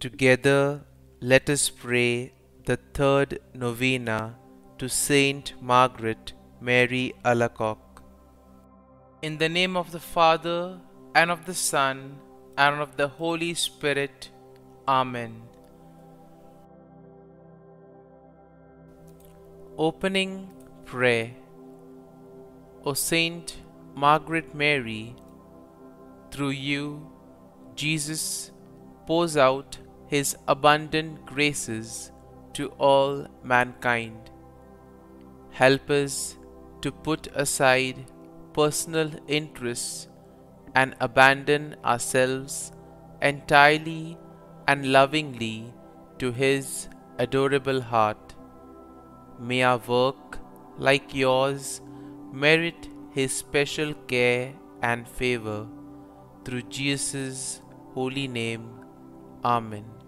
Together, let us pray the third novena to Saint Margaret Mary Alacoque. In the name of the Father, and of the Son, and of the Holy Spirit. Amen. Opening Prayer O Saint Margaret Mary, through you, Jesus pours out his abundant graces to all mankind. Help us to put aside personal interests and abandon ourselves entirely and lovingly to His adorable heart. May our work, like yours, merit His special care and favor. Through Jesus' holy name. Amen.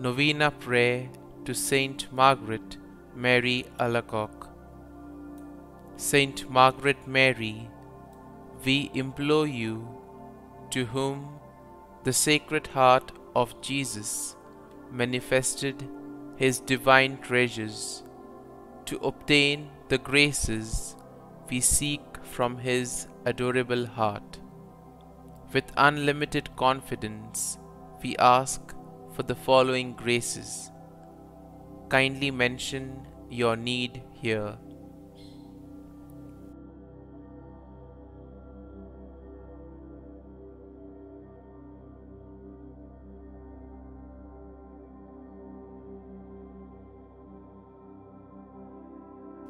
Novena Prayer to Saint Margaret Mary Alacoque. Saint Margaret Mary, we implore you, to whom the Sacred Heart of Jesus manifested his divine treasures, to obtain the graces we seek from his adorable heart. With unlimited confidence, we ask for the following graces. Kindly mention your need here.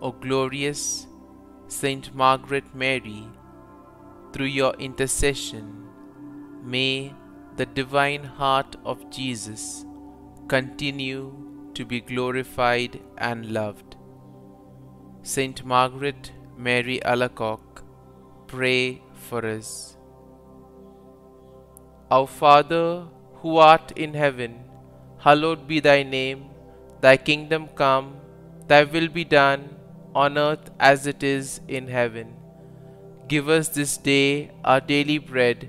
O glorious Saint Margaret Mary, through your intercession, may the divine heart of Jesus continue to be glorified and loved. Saint Margaret Mary Alacoque, pray for us. Our Father, who art in heaven, hallowed be thy name, thy kingdom come, thy will be done on earth as it is in heaven. Give us this day our daily bread,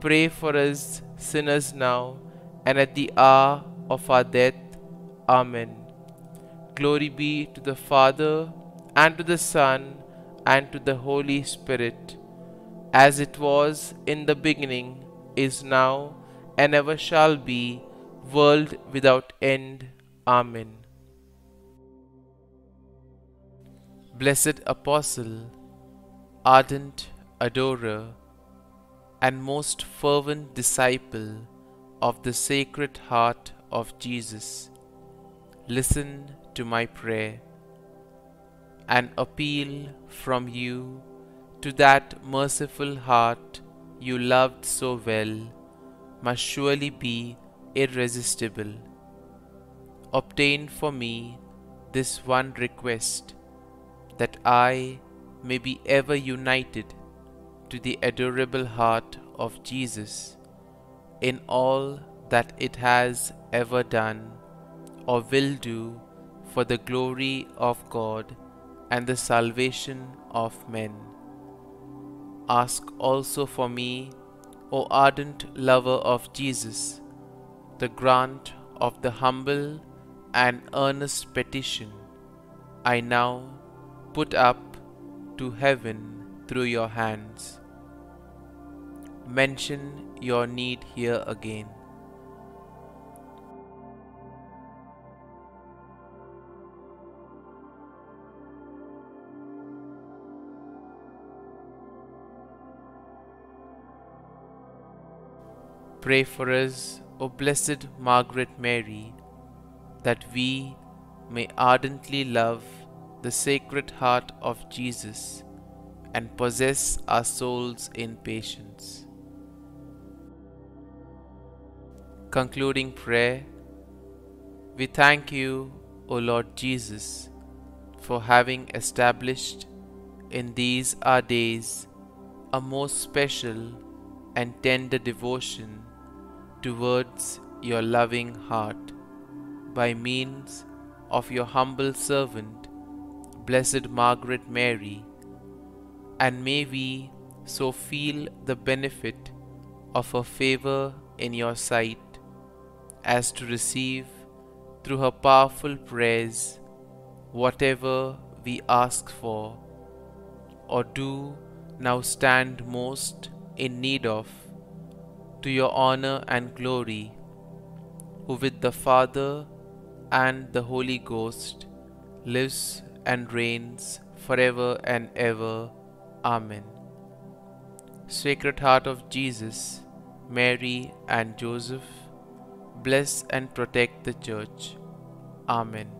pray for us sinners now and at the hour of our death. Amen. Glory be to the Father, and to the Son, and to the Holy Spirit, as it was in the beginning, is now, and ever shall be, world without end. Amen. Blessed Apostle, ardent adorer, and most fervent disciple of the Sacred Heart of Jesus, listen to my prayer. An appeal from you to that merciful heart you loved so well must surely be irresistible. Obtain for me this one request that I may be ever united to the adorable heart of Jesus in all that it has ever done or will do for the glory of God and the salvation of men. Ask also for me, O ardent lover of Jesus, the grant of the humble and earnest petition I now put up to heaven through your hands. Mention your need here again. Pray for us, O Blessed Margaret Mary, that we may ardently love the Sacred Heart of Jesus and possess our souls in patience. Concluding prayer We thank you, O Lord Jesus, for having established in these our days a most special and tender devotion towards your loving heart. By means of your humble servant, Blessed Margaret Mary, and may we so feel the benefit of her favor in your sight as to receive through her powerful prayers whatever we ask for or do now stand most in need of to your honor and glory who with the Father and the Holy Ghost lives and reigns forever and ever. Amen. Sacred Heart of Jesus, Mary and Joseph, bless and protect the Church. Amen.